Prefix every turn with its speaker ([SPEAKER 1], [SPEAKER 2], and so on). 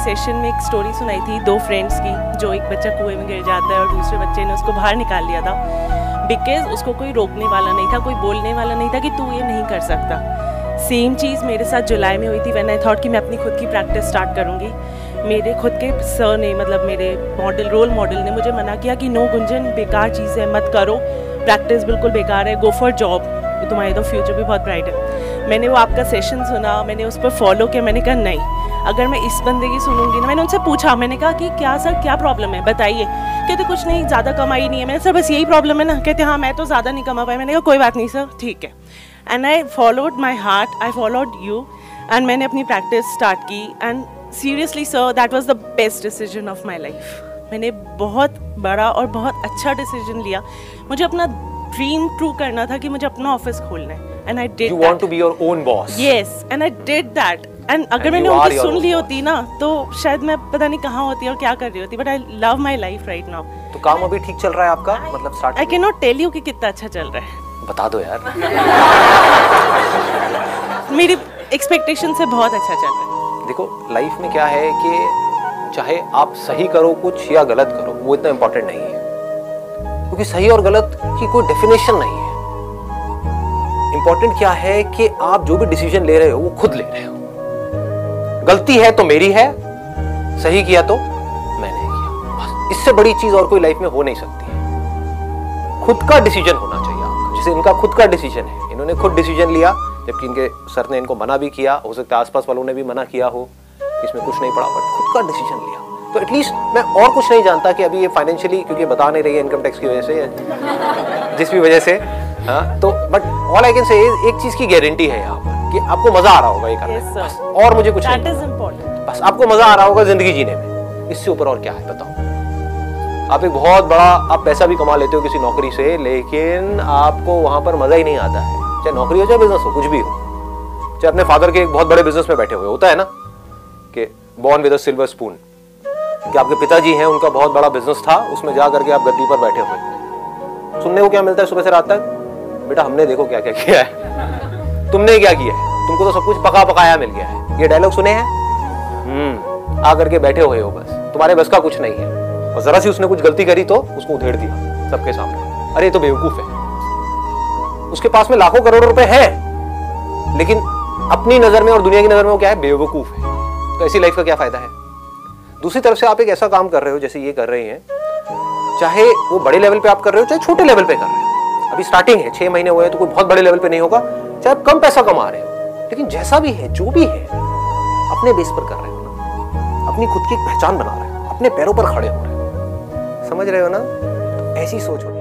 [SPEAKER 1] Session में एक story सुनाई थी दो फ्रेंड्स की, जो एक बच्चा कुएँ में गिर जाता है और दूसरे बच्चे ने उसको बाहर निकाल लिया था। बिकॉज़ उसको कोई रोकने वाला नहीं था, कोई बोलने वाला नहीं था कि तू ये नहीं कर सकता। सेम चीज़ मेरे साथ जुलाई में हुई थी वैन आई थॉट कि मैं अपनी खुद की प्रैक्टिस स्टार्ट करूँगी। मेरे खुद के सर ने मतलब मेरे मॉडल रोल मॉडल ने मुझे मना किया कि नो गुंजन, बेकार चीज़ है, मत करो। प्रैक्टिस बिल्कुल बेकार है गो फॉर जॉब तुम्हारी तो फ्यूचर भी बहुत ब्राइट है। मैंने वो आपका सेशन सुना, मैंने उस पर फॉलो किया, मैंने कहा, नहीं, अगर मैं इस बंदे की सुनूँगी ना, मैंने उनसे पूछा, मैंने कहा कि, क्या सर, क्या प्रॉब्लम है? बताइए। कहते, कुछ नहीं, ज़्यादा कमाई नहीं है। मैंने, सर, बस यही प्रॉब्लम है ना? कहते हाँ मैं तो ज़्यादा नहीं कमा पाई। मैंने कहा, कोई बात नहीं, सर, ठीक है। And I followed my heart I followed you and मैंने अपनी प्रैक्टिस स्टार्ट की। And seriously sir that was the best decision of my life मैंने बहुत बड़ा और बहुत अच्छा डिसीज़न लिया। मुझे अपना ड्रीम ट्रू करना था कि मुझे अपना ऑफ़िस खोलना है. And I did
[SPEAKER 2] you want to be your own boss
[SPEAKER 1] yes and I did that and अगर मैंने उनकी सुन ली होती ना तो शायद मैं पता नहीं कहाँ होती और क्या कर रही होती but I love my life right now
[SPEAKER 2] तो काम अभी ठीक चल रहा है आपका? मतलब start
[SPEAKER 1] I can not tell you कि कितना अच्छा चल रहा है.
[SPEAKER 2] बता दो यार.
[SPEAKER 1] मेरी एक्सपेक्टेशन से बहुत अच्छा चल रहा है.
[SPEAKER 2] देखो लाइफ में क्या है कि चाहे आप सही करो कुछ या गलत करो वो इतना इंपॉर्टेंट नहीं है. क्योंकि सही और गलत की कोई डेफिनेशन नहीं है। इंपॉर्टेंट क्या है कि आप जो भी डिसीज़न ले रहे हो, वो खुद ले रहे हो। गलती है तो मेरी है, सही किया तो मैंने किया। बस, इससे बड़ी चीज़ और कोई लाइफ में हो नहीं सकती है। खुद का डिसीज़न होना चाहिए आपका। जैसे इनका खुद का डिसीज़न है। इन्होंने खुद डिसीज़न लिया, जबकि इनके सर ने इनको मना भी किया। हो सकता है आसपास वालों ने भी मना किया हो इसमें कुछ नहीं पड़ा बट खुद का डिसीज़न लिया। तो एटलीस्ट मैं और कुछ नहीं जानता कि अभी ये फाइनेंशियली क्योंकि बता नहीं रही है इनकम टैक्स की वजह से जिस भी वजह से हाँ तो but all I can say एक चीज़ की गारंटी है यहाँ पर कि आपको मज़ा आ रहा होगा ये करने
[SPEAKER 1] Yes,
[SPEAKER 2] बस और मुझे कुछ
[SPEAKER 1] दैट
[SPEAKER 2] नहीं बस आपको मज़ा आ रहा होगा ज़िंदगी जीने में। इससे ऊपर और क्या है बताओ। आप एक बहुत बड़ा आप पैसा भी कमा लेते हो किसी नौकरी से लेकिन आपको वहाँ पर मज़ा ही नहीं आता है। चाहे नौकरी हो चाहे बिज़नेस हो कुछ भी हो। चाहे अपने फादर के एक बहुत बड़े बिज़नेस में बैठे हुए होता है ना कि बॉर्न विद सिल्वर स्पून कि आपके पिताजी हैं, उनका बहुत बड़ा बिज़नेस था, उसमें जा करके आप गद्दी पर बैठे हुए। सुनने को क्या मिलता है सुबह से रात तक? बेटा, हमने देखो क्या क्या किया है। तुमने क्या किया है? तुमको तो सब कुछ पका पकाया मिल गया है। ये डायलॉग सुने हैं? हम्म आ करके बैठे हुए हो बस। तुम्हारे बस का कुछ नहीं है। और जरा सी उसने कुछ गलती करी तो उसको उधेड़ दिया सबके सामने। अरे तो बेवकूफ़ है। उसके पास में लाखों करोड़ रुपए हैं, लेकिन अपनी नज़र में और दुनिया की नज़र में वो क्या है? बेवकूफ़ है। तो ऐसी लाइफ का क्या फ़ायदा है? दूसरी तरफ़ से आप एक ऐसा काम कर रहे हो, जैसे ये कर रहे हैं। चाहे वो बड़े लेवल पे आप कर रहे हो, चाहे छोटे लेवल पे कर रहे हो। अभी स्टार्टिंग है, छह महीने हुए हैं तो कोई बहुत बड़े लेवल पे नहीं होगा। चाहे आप कम पैसा कमा रहे हो, लेकिन जैसा भी है, जो भी है, अपने बेस पर कर रहे हो ना। अपनी खुद की पहचान बना रहे हो, अपने पैरों पर खड़े हो रहे हो। समझ रहे हो ना? तो ऐसी सोच होनी